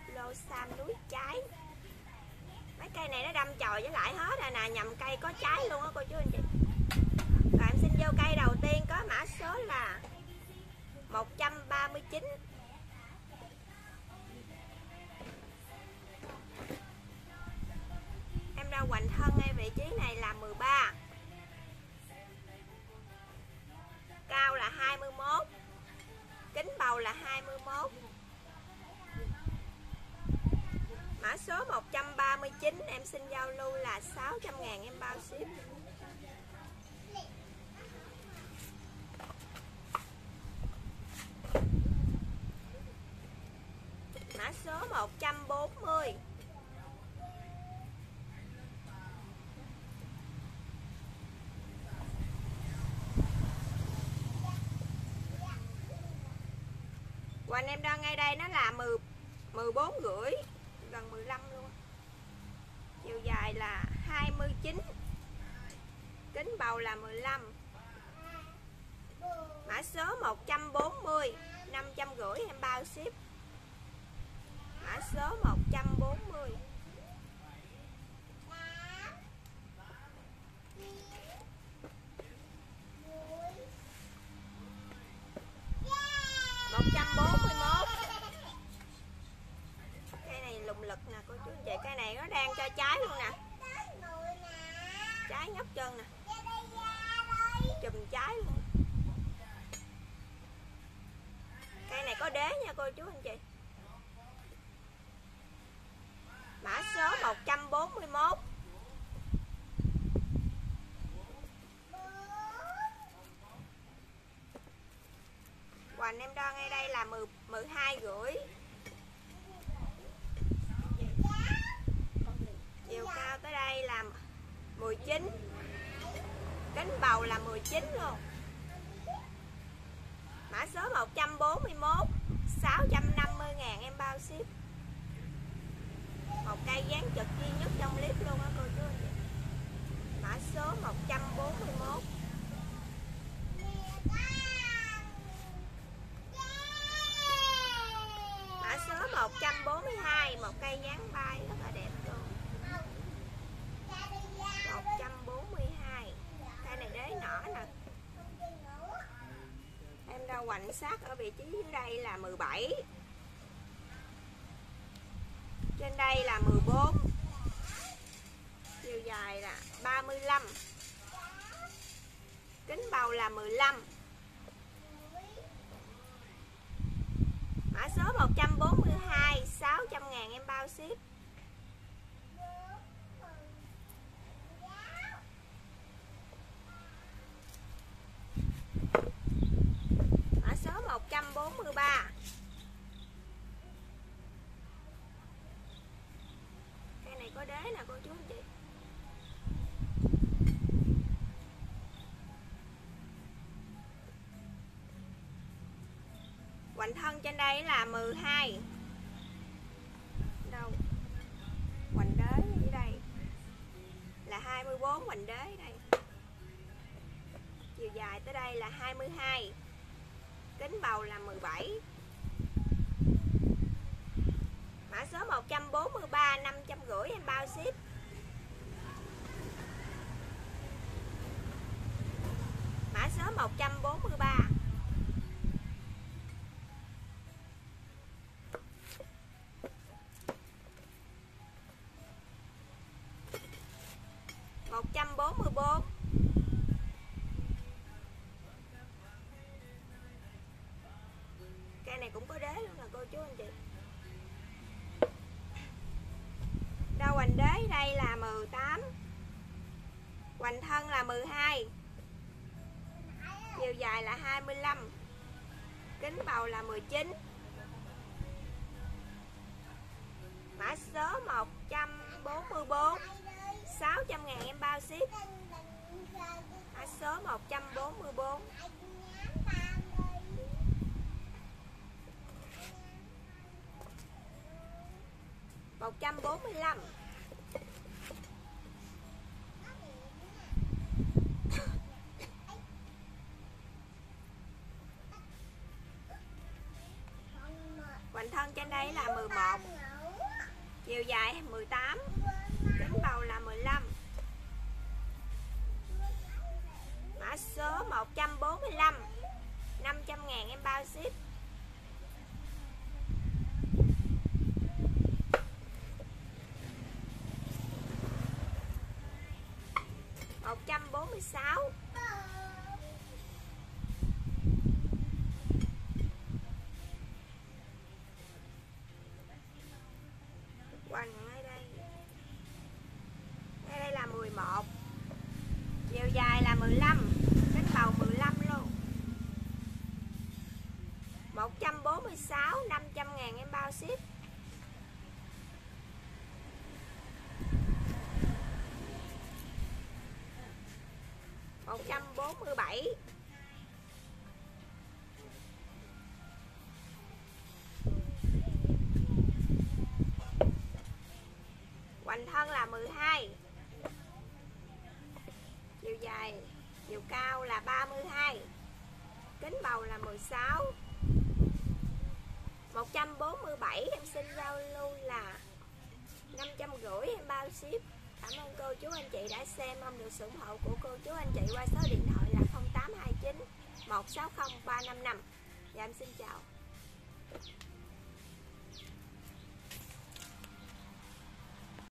một lô sam núi trái. Mấy cây này nó đâm chồi với lại hết rồi nè, nhầm cây có trái luôn á, cô chú anh chị. Và em xin vô cây đầu tiên có mã số là 139 Em ra hoành thân ngay vị trí này là 13 Cao là 21 Kính bầu là 21 Mã số 139 em xin giao lưu là 600 ngàn em bao ship. Mã số 140 Hoành em đo ngay đây nó là 10 14 rưỡi gần 15 luôn. Chiều dài là 29 kính bầu là 15 mã số 140 550 em bao ship. Mã số 140 141 cây này lùng lực nè cô chú anh chị cây này nó đang cho trái luôn nè. Trái nhóc chân nè. Chùm trái luôn. Cây này có đế nha cô chú anh chị. Mã số 141 Hoành em đo ngay đây là 10, 12 rưỡi Chiều cao tới đây là 19 Cánh bầu là 19 luôn. Mã số 141 650 ngàn em bao ship. Một cây dán trực duy nhất trong clip luôn á cô chú anh chị. Mã số 141 Mã số 142 Một cây dán bay rất là đẹp. 142 Cây này đế nỏ nè. Em ra hoành sát ở vị trí dưới đây là 17 Trên đây là 14 Chiều dài là 35 Kính bầu là 15 Mã số 142 600 ngàn em bao ship Mã số 43 Cây này có đế nè, cô chú anh chị. Quạnh thân trên đây là 12 Đâu? Quạnh đế ở đây. Là 24 quạnh đế đây. Chiều dài tới đây là 22 22 Kính bầu là 17 Mã số 143 550 em bao ship. Mã số 143 144 này cũng có đế luôn nè cô chú anh chị. Đâu hoành đế đây là 18 Hoành thân là 12 Chiều dài là 25 Kính bầu là 19 Mã số 144 600 ngàn em bao ship. Mã số 144 145 Hoành thân trên đây là 11 chiều dài 18 kính bầu là 15 mã số 145 500 ngàn em bao ship. Một trăm bốn mươi sáu. Quanh ngay đây. Đây đây là 11 chiều dài là 15 cánh bầu 15 luôn. 146 500 ngàn em bao ship. 47 Hoành thân là 12 Chiều dài, Chiều cao là 32 Kính bầu là 16 147 em xin giao lưu là 550 em bao ship. Cảm ơn cô, chú anh chị đã xem mong được sự ủng hộ của cô. Chú anh chị qua số điện thoại là 0829 160 355 Dạ em xin chào.